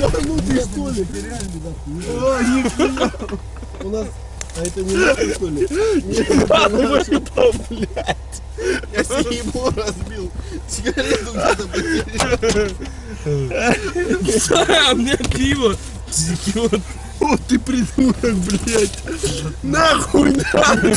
Да ну ты что ли? У нас... А это не нахуй, что ли? Нет, да, ну что, блядь? Я себе ебло разбил. Сигарету где-то потерял. Пса, у меня криво. Секет. О, ты придурок, блядь. Нахуй, нахуй.